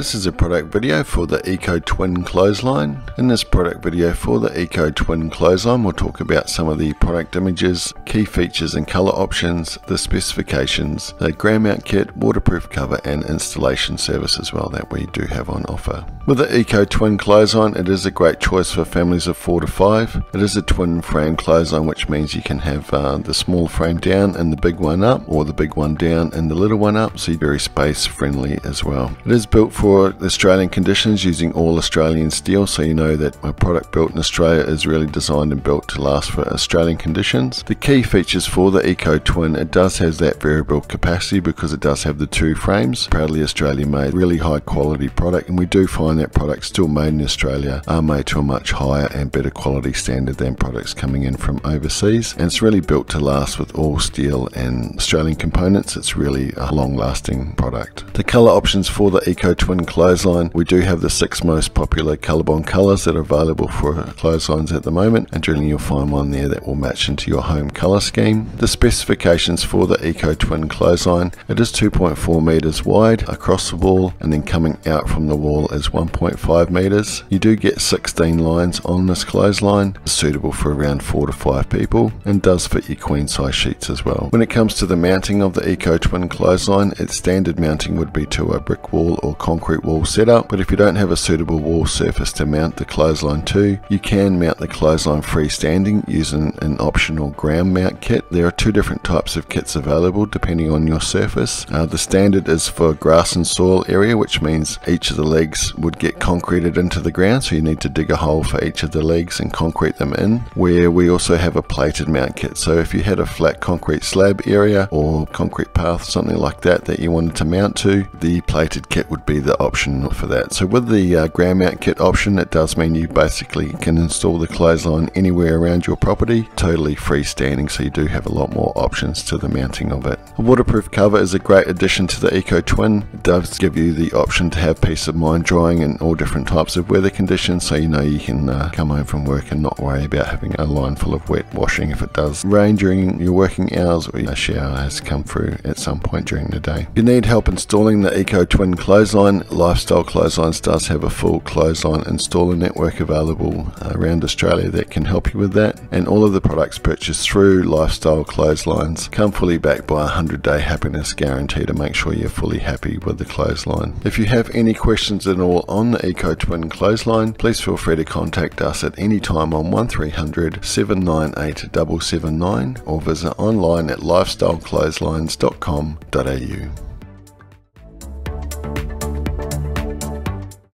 This is a product video for the Eco Twin clothesline. In this product video for the Eco Twin clothesline we'll talk about some of the product images, key features and color options, the specifications, the ground mount kit, waterproof cover and installation service as well that we do have on offer. With the Eco Twin clothesline it is a great choice for families of 4 to 5. It is a twin frame clothesline which means you can have uh, the small frame down and the big one up or the big one down and the little one up so very space friendly as well. It is built for for Australian conditions using all Australian steel so you know that a product built in Australia is really designed and built to last for Australian conditions. The key features for the Eco Twin, it does have that variable capacity because it does have the two frames, proudly Australian made, really high quality product and we do find that products still made in Australia are made to a much higher and better quality standard than products coming in from overseas and it's really built to last with all steel and Australian components. It's really a long lasting product. The colour options for the Eco Twin clothesline. We do have the six most popular Colorbond colours that are available for clotheslines at the moment and generally you'll find one there that will match into your home colour scheme. The specifications for the Eco Twin clothesline, it is 2.4 metres wide across the wall and then coming out from the wall is 1.5 metres. You do get 16 lines on this clothesline, suitable for around 4 to 5 people and does fit your queen size sheets as well. When it comes to the mounting of the Eco Twin clothesline, its standard mounting would be to a brick wall or concrete concrete wall setup, but if you don't have a suitable wall surface to mount the clothesline to, you can mount the clothesline freestanding using an optional ground mount kit. There are two different types of kits available depending on your surface. Uh, the standard is for grass and soil area, which means each of the legs would get concreted into the ground, so you need to dig a hole for each of the legs and concrete them in, where we also have a plated mount kit. So if you had a flat concrete slab area or concrete path, something like that that you wanted to mount to, the plated kit would be the option for that. So with the uh, ground mount kit option, it does mean you basically can install the clothesline anywhere around your property, totally freestanding, so you do have a lot more options to the mounting of it. A waterproof cover is a great addition to the Eco Twin. It does give you the option to have peace of mind drying in all different types of weather conditions, so you know you can uh, come home from work and not worry about having a line full of wet washing if it does rain during your working hours or a shower has come through at some point during the day. If you need help installing the Eco Twin clothesline, Lifestyle Clotheslines does have a full clothesline installer network available uh, around Australia that can help you with that. And all of the products purchased through Lifestyle Clotheslines come fully backed by a 100 day happiness guarantee to make sure you're fully happy with the clothesline. If you have any questions at all on the Eco Twin clothesline, please feel free to contact us at any time on 1300 798 779 or visit online at lifestyleclotheslines.com.au.